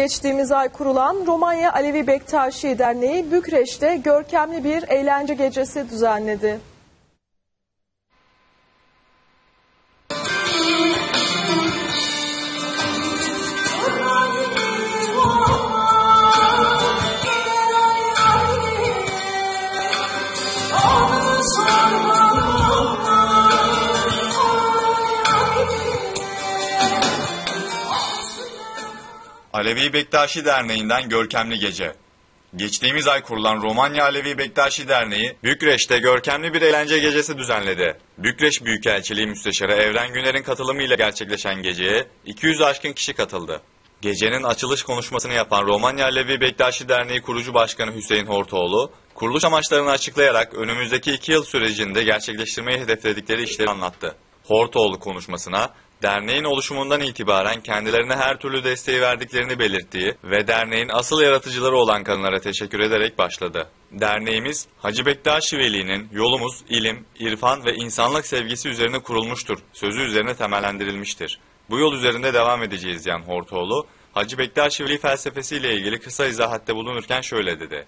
Geçtiğimiz ay kurulan Romanya Alevi Bektaşi Derneği Bükreş'te görkemli bir eğlence gecesi düzenledi. Alevi Bektaşi Derneği'nden görkemli gece. Geçtiğimiz ay kurulan Romanya Alevi Bektaşi Derneği, Bükreş'te görkemli bir eğlence gecesi düzenledi. Bükreş Büyükelçiliği Müsteşarı Evren Güner'in katılımıyla gerçekleşen geceye 200 aşkın kişi katıldı. Gecenin açılış konuşmasını yapan Romanya Alevi Bektaşi Derneği kurucu başkanı Hüseyin Hortoğlu, kuruluş amaçlarını açıklayarak önümüzdeki iki yıl sürecinde gerçekleştirmeyi hedefledikleri işleri anlattı. Hortoğlu konuşmasına, derneğin oluşumundan itibaren kendilerine her türlü desteği verdiklerini belirttiği ve derneğin asıl yaratıcıları olan kadınlara teşekkür ederek başladı. Derneğimiz Hacı Bektaşi Veli'nin yolumuz ilim, irfan ve insanlık sevgisi üzerine kurulmuştur sözü üzerine temellendirilmiştir. Bu yol üzerinde devam edeceğiz diyen Hortoğlu, Hacı Bektaşi Veli felsefesiyle ilgili kısa izahatte bulunurken şöyle dedi.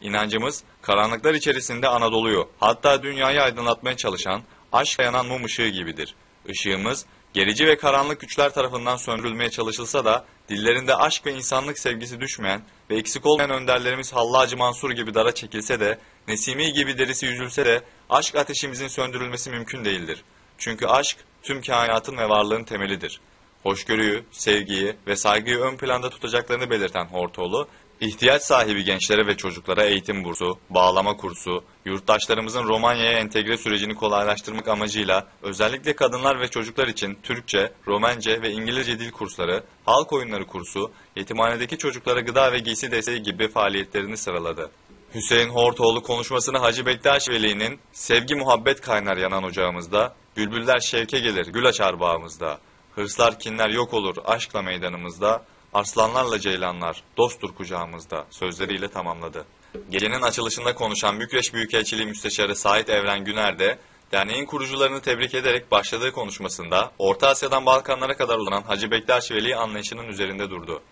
İnancımız karanlıklar içerisinde Anadolu'yu hatta dünyayı aydınlatmaya çalışan aşk yanan mum ışığı gibidir. Işığımız gerici ve karanlık güçler tarafından söndürülmeye çalışılsa da dillerinde aşk ve insanlık sevgisi düşmeyen ve eksik olmayan önderlerimiz Hallacı Mansur gibi dara çekilse de Nesimi gibi derisi yüzülse de aşk ateşimizin söndürülmesi mümkün değildir. Çünkü aşk tüm kainatın ve varlığın temelidir. Hoşgörüyü, sevgiyi ve saygıyı ön planda tutacaklarını belirten Hortoğlu, ihtiyaç sahibi gençlere ve çocuklara eğitim bursu, bağlama kursu, yurttaşlarımızın Romanya'ya entegre sürecini kolaylaştırmak amacıyla özellikle kadınlar ve çocuklar için Türkçe, Romence ve İngilizce dil kursları, halk oyunları kursu, yetimhanedeki çocuklara gıda ve giysi desteği gibi faaliyetlerini sıraladı. Hüseyin Hortoğlu konuşmasını Hacı Bektaş Veli'nin sevgi muhabbet kaynar yanan ocağımızda, bülbüller şevke gelir gül açar bağımızda, hırslar kinler yok olur aşkla meydanımızda, arslanlarla ceylanlar dosttur kucağımızda sözleriyle tamamladı. Gecenin açılışında konuşan Bükreş Büyükelçiliği Müsteşarı Sait Evren Güner de derneğin kurucularını tebrik ederek başladığı konuşmasında Orta Asya'dan Balkanlara kadar uzanan Hacı Bektaş Veli anlayışının üzerinde durdu.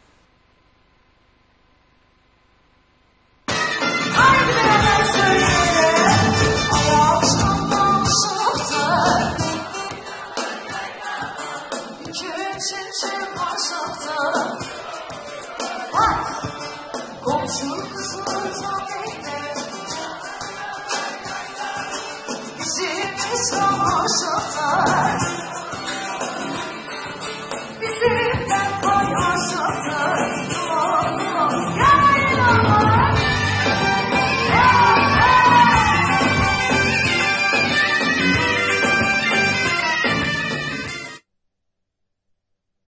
心花烧了，啊！共属一国，祖国北边，心花烧了。